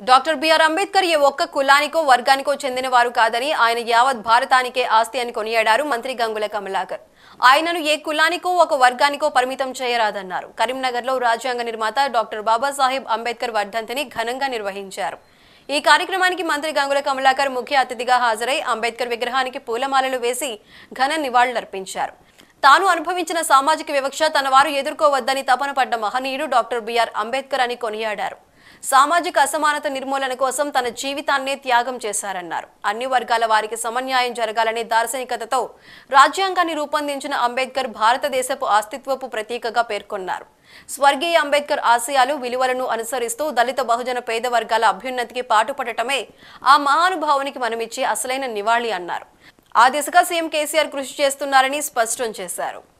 Doctor BR Ambedkar ఏ ఒక్క కులానికో వర్గానికో చెందిన వారు కాదని ఆయన యావత్ భారతానికే ఆస్తి అని కొనియాడారు మంత్రి గంగుల కమలాకర్. ఆయనను ఏ కులానికో ఒక వర్గానికో పరిమితం చేయరాదన్నారు. కరీంనగర్లో రాజ్యాంగ నిర్మాత డాక్టర్ బాబాసాహెబ్ అంబేద్కర్ వర్ధంతిని ఘనంగా నిర్వహించారు. ఈ కార్యక్రమానికి మంత్రి గంగుల కమలాకర్ ముఖ్య అతిథిగా హాజరై అంబేద్కర్ విగ్రహానికి పూలమాలలు వేసి ఘన నివాళులర్పించారు. తాను అనుభవించిన సామాజిక వివక్ష తన వారు ఎదుర్కోవద్దని తపన పడ్డ మహనీయుడు డాక్టర్ బిఆర్ అంబేద్కర్ అని కొనియాడారు. సామాజిక అసమానత నిర్మూలన కోసం తన జీవితాన్నే త్యాగం చేశారన్నారు. అన్ని వర్గాల వారికి సమన్యాయం జరగాలనే దార్శనికతతో రాజ్యాంగాన్ని రూపొందించిన అంబేద్కర్ భారతదేశపు అస్తిత్వపు ప్రతీకగా పేర్కొన్నారు. స్వర్గీయ అంబేద్కర్ ఆశయాలు విలువలను అనుసరిస్తూ దళిత బహుజన పేద వర్గాల అభ్యున్నతికి పాటుపడటమే ఆ మహానుభావునికి మనమిచ్చే అసలైన నివాళి అన్నారు. ఆ దిశగా సీఎం కేసీఆర్ కృషి చేస్తున్నారని స్పష్టం చేశారు.